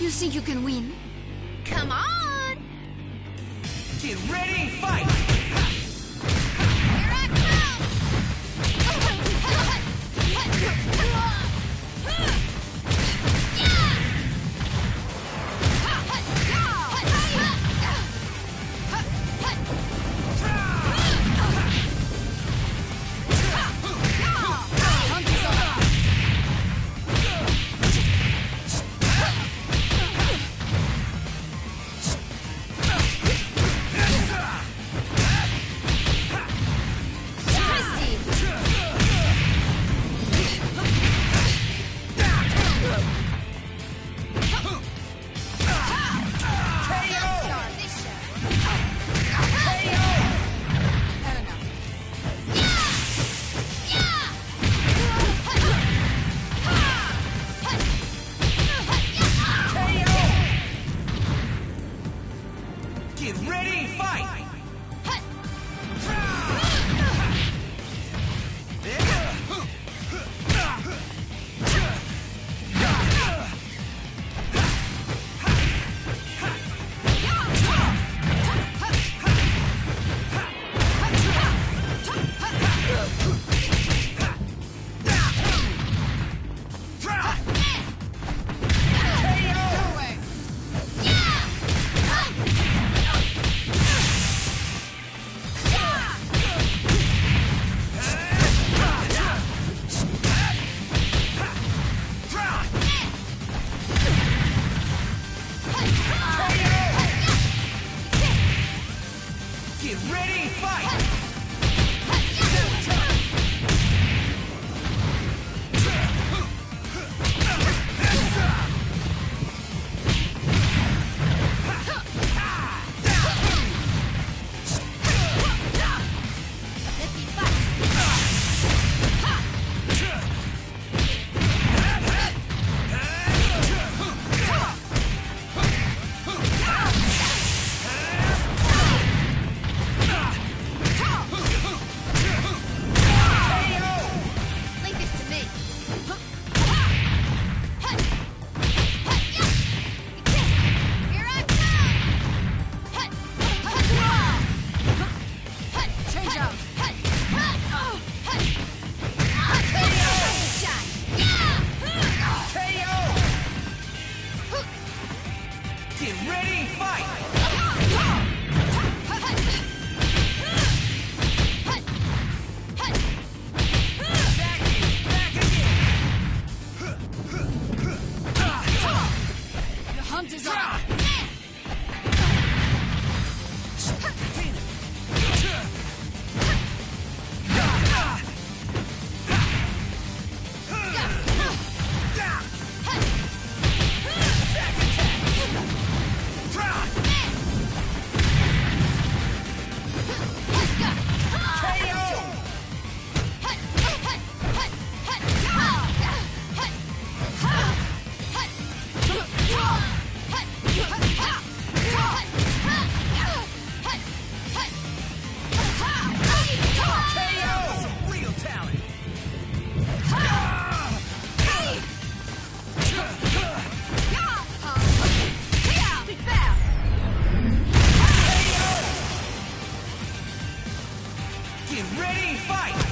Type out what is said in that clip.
You think you can win? Come on! Get ready, fight! Ready, fight! Ready, fight!